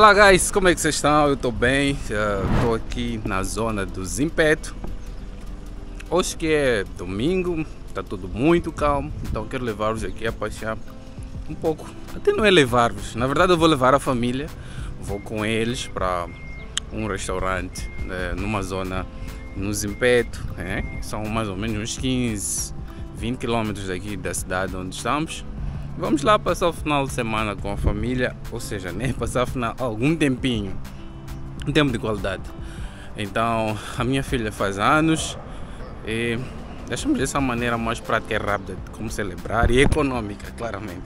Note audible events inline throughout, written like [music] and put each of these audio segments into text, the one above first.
Olá guys, como é que vocês estão? Eu estou bem, estou aqui na zona do Zimpeto. Hoje que é domingo, está tudo muito calmo, então quero levar-vos aqui a passear um pouco. Até não é levar-vos, na verdade eu vou levar a família, vou com eles para um restaurante né, numa zona no Zimpeto, né? são mais ou menos uns 15, 20 quilômetros daqui da cidade onde estamos. Vamos lá passar o final de semana com a família, ou seja, nem [laughs] passar final, algum tempinho, um tempo de qualidade. Então, a minha filha faz anos e deixamos dessa maneira mais prática e rápida de como celebrar e econômica, claramente.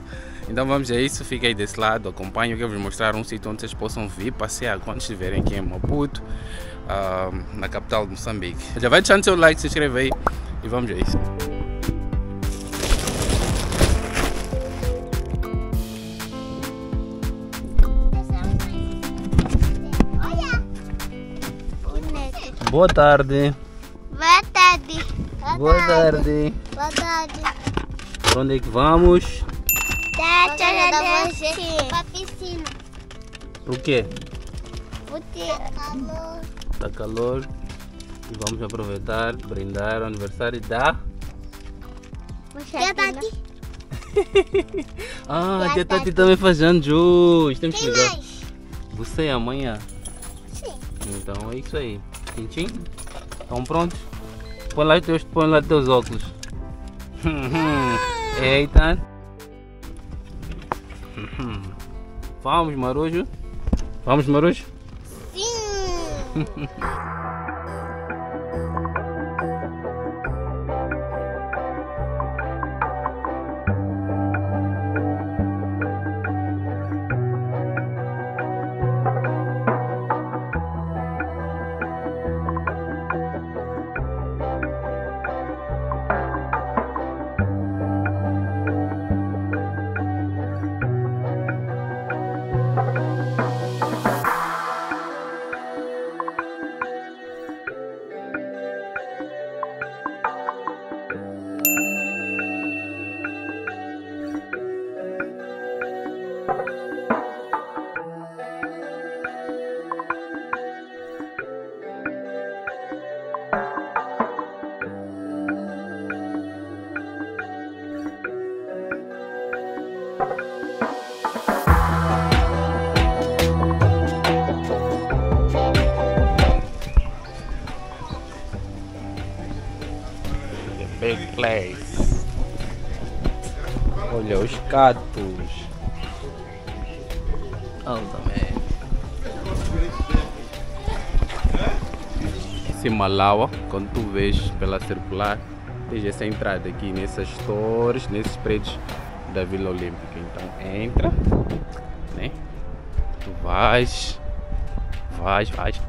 Então vamos a isso, aí desse lado, acompanho que eu vou mostrar um sítio onde vocês possam vir passear quando estiverem aqui em Maputo, uh, na capital de Moçambique. Já vai deixando seu like, se inscreve aí e vamos a isso. Boa tarde. Boa tarde. Boa tarde. Boa tarde. Para onde é que vamos? Tá, tchau, tchau, Pra piscina. Por quê? Porque calor. Está calor. E vamos aproveitar, brindar o aniversário da. Já [laughs] tá aqui. ah, a tia tá Tati também faz anos hoje. Temos que Quem ligar. mais? Você é amanhã. Sim. Então é isso aí. Tintim? Estão prontos? Põe lá os teus, põe lá os teus óculos. [laughs] Eita. Vamos, Marujo. Vamos, Marujo. Sim. [laughs] Place. Olha os catos. Olha também. Esse Malawa, quando tu vês pela circular, tens essa entrada aqui nessas torres, nesses prédios da Vila Olímpica. Então entra, né? Tu vais, vais, vais.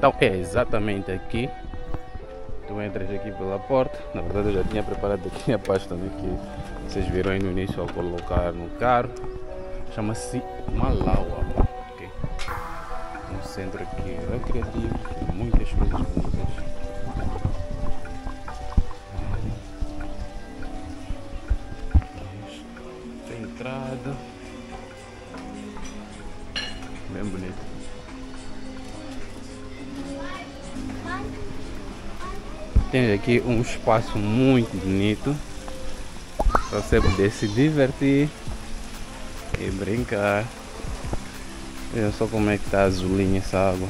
Então é exatamente aqui. Tu entras aqui pela porta. Na verdade eu já tinha preparado aqui a pasta né, que vocês viram aí no início ao colocar no carro. Chama-se Malawa. ok? Um centro aqui recreativo, com muitas coisas bonitas. Aqui um espaço muito bonito para você poder se divertir e brincar. Veja só como é que está azulinha essa água.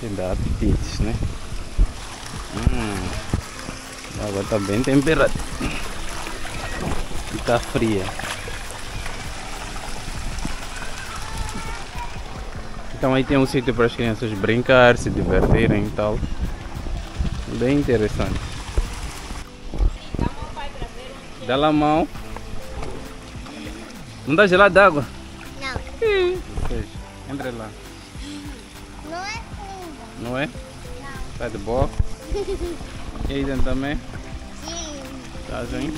Que dá apetites, né? Hum, a água está bem temperada. E está fria. Então aí tem um sítio para as crianças brincar, se divertirem e tal. Bem interessante. Dá lá a mão. Não dá gelado d'água? Não. Vocês, Entra lá. Não é fundo. Não é? Tá de boa? [laughs] E aí dentro também? Sim. Tá assim?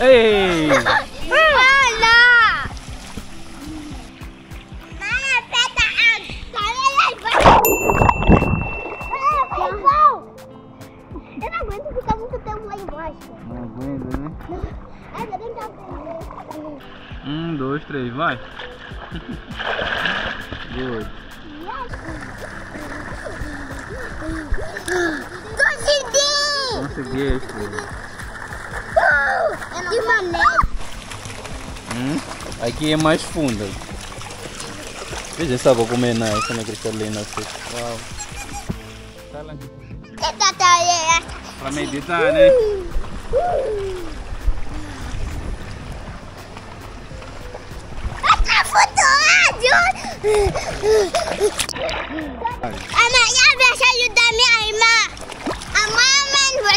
[laughs] Ei! Um, dois, três, vai. Good. Consegui! Conseguiste. De maneira. Hum? Aqui é mais funda. Veja só, vou comer na essa na cristalina. assim. Uau. Tá. Pra meditar, né? Tá flutuando! Amanhã vai sair da minha irmã. Amanhã é meu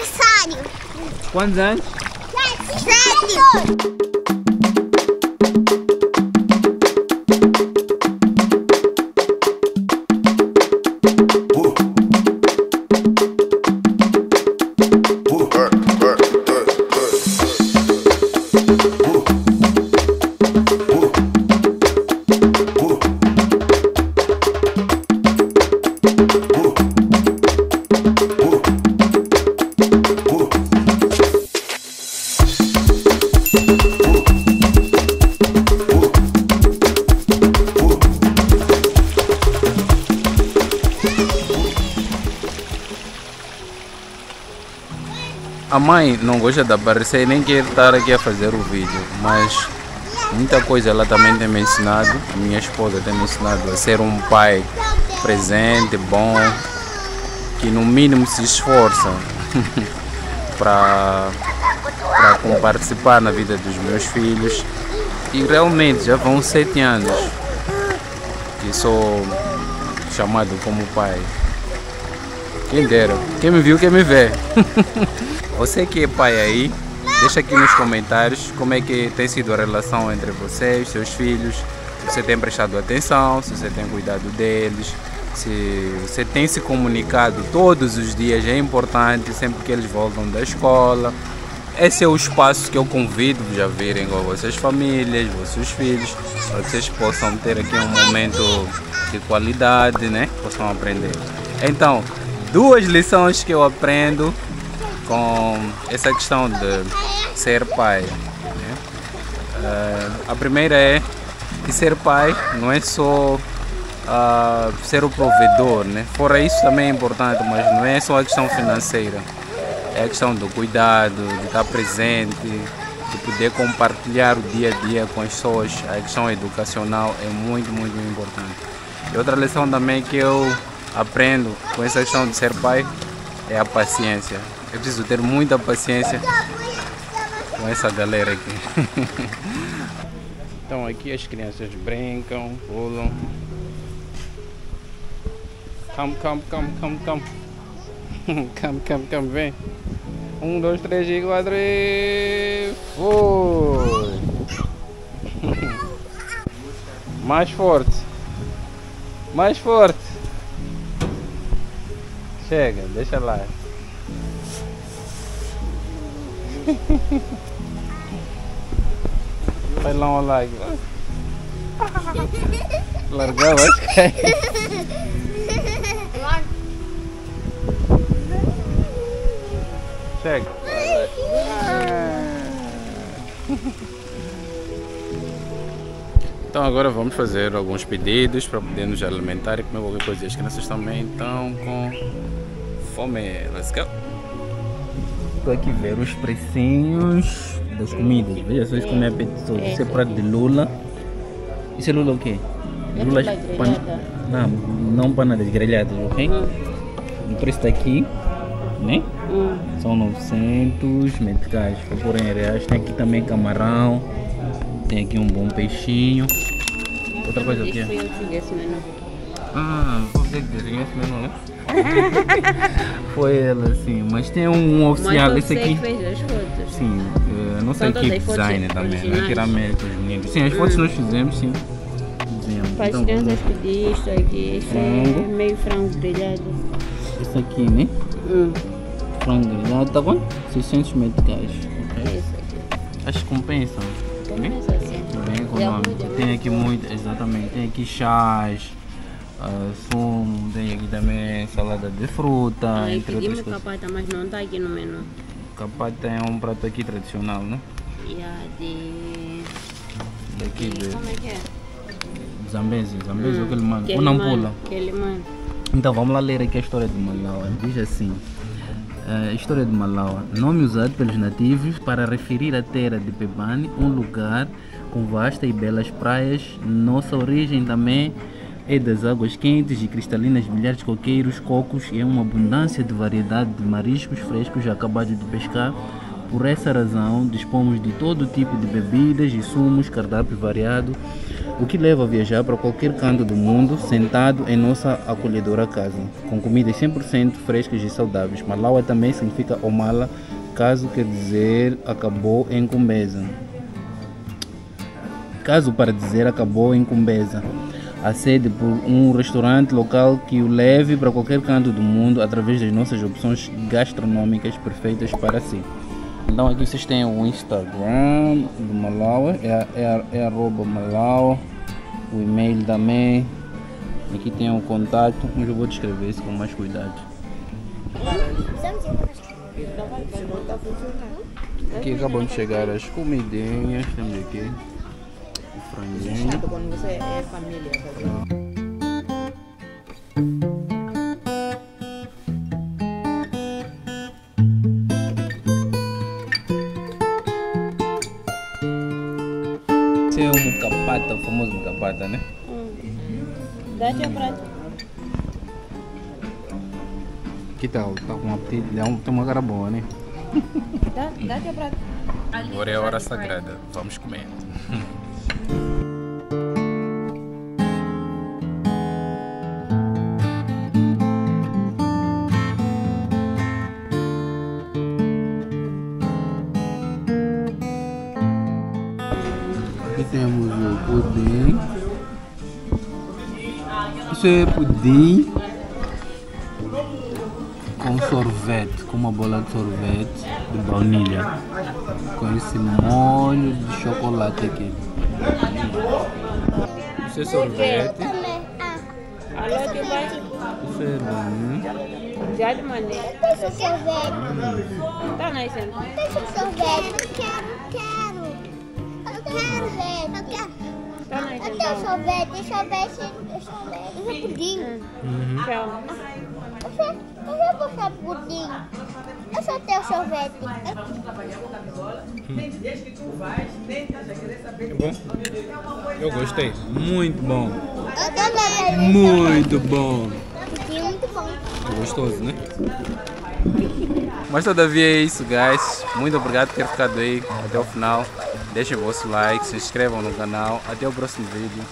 A mãe não gosta de aparecer nem quer estar aqui a fazer o vídeo, mas muita coisa ela também tem me ensinado. A minha esposa tem me ensinado a ser um pai presente, bom, que no mínimo se esforça [laughs] para participar na vida dos meus filhos. E realmente já vão sete anos que sou chamado como pai. Quem dera, quem me viu, quem me vê. [laughs] Você que é pai aí, deixa aqui nos comentários como é que tem sido a relação entre você e seus filhos. Se você tem prestado atenção, se você tem cuidado deles, se você tem se comunicado todos os dias, é importante, sempre que eles voltam da escola. Esse é o espaço que eu convido-vos a virem com vossas famílias, vossos filhos, para que vocês possam ter aqui um momento de qualidade, né? Possam aprender. Então, duas lições que eu aprendo com essa questão de ser pai. né? Eh, a primeira é que ser pai não é só ah, ser o provedor, né? Fora isso também é importante, mas não é só a questão financeira. É a questão do cuidado, de estar presente, de poder compartilhar o dia a dia com as pessoas. A questão educacional é muito, muito importante. E outra lição também que eu aprendo com essa questão de ser pai é a paciência. É preciso ter muita paciência com essa galera aqui. [laughs] então aqui as crianças brincam, pulam. Come, come, come, come, come. [laughs] come, come, come, vem. Um, dois, três e quatro e... Foi! [laughs] Mais forte. Mais forte. Chega, deixa lá. [laughs] Vai lá um like. Largou, vai cair. Chega. Então agora vamos fazer alguns pedidos para poder nos alimentar e comer qualquer coisa. As crianças também estão com fome. Let's go. Estou aqui ver os precinhos das comidas. Veja só isso como é apetitoso. Isso é prato de lula. Isso é lula o quê? É Lula pan... Não, não panadas grelhadas, ok? O preço está aqui, né? Hum. São 900 meticais. Vou pôr em reais. Tem aqui também camarão. Tem aqui um bom peixinho. Outra coisa fiz esse menu. Ah, você que desenhou esse menu, né? Foi ela, sim. Mas tem um oficial. Mas Esse aqui. que fez as fotos. Sim, eh, não sei São que todas fotos design também. Originais? tirar mérito os meninos. Sim, as fotos nós fizemos, sim. Fizemos. Para as Então, crianças pedir isto aqui. Isso é Frango. meio frango grelhado. Esse aqui, né? Hum. Frango grelhado, tá quanto? 600 meticais. É ok? isso aqui. Acho que compensa. né? Começa assim. Bem econômico. Tem aqui muito, exatamente. Tem aqui chás, ah, sumo, tem aqui também salada de fruta, Aí entre outras pedimos coisas. capata, mas não está aqui no menu. Capata é um prato aqui tradicional, né? E a de. Daqui de- de Como é que é? Zambezi. Zambezi é aquele mano. Ou não mano, pula. Aquele mano. Então vamos lá ler aqui a história de Malawa. Diz assim: eh, História de Malawa. Nome usado pelos nativos para referir a terra de Pebane, um lugar com vastas e belas praias. Nossa origem também é das águas quentes e cristalinas, milhares de coqueiros, cocos e é uma abundância de variedade de mariscos frescos acabados de pescar. Por essa razão, dispomos de todo tipo de bebidas e sumos, cardápio variado, o que leva a viajar para qualquer canto do mundo sentado em nossa acolhedora casa, com comidas 100% frescas e saudáveis. Malawa também significa Omala, caso quer dizer acabou em Cumbeza. Caso para dizer acabou em Cumbeza. A sede por um restaurante local que o leve para qualquer canto do mundo através das nossas opções gastronômicas perfeitas para si. Então aqui vocês têm o Instagram do Malawa, é, é, é arroba Malawa, o e-mail também. Aqui tem o contato, mas eu vou descrever isso com mais cuidado. Aqui acabam de chegar as comidinhas, temos aqui franguinho. quando você é família. Esse é o mucapata, o famoso mucapata, né? Dá-te a prato. Que tal? Tá com apetite, dá tem uma cara boa, né? Dá- Dá-te a prato. Agora é a hora sagrada, vamos comer. Temos o pudim. Isso é pudim com sorvete, com uma bola de sorvete de baunilha. Com esse molho de chocolate aqui. Isso é sorvete. Alô, tu vai? Isso é bom. Já de maneira. deixa o sorvete. Tá na essência. Deixa o sorvete. Quero, quero. Ver. Eu quero. Sorvete. Sorvete. Sorvete. É pudim. Tchau. Eu só, eu só vou ser pudim. Eu só tenho sorvete. Bom? Eu gostei. Muito bom. Eu também. Muito bom. Pudim muito bom. Gostoso, né? Mas todavia é isso, guys. Muito obrigado por ter ficado aí até o final. Deixem o vosso like, se inscrevam no canal. Até o próximo vídeo.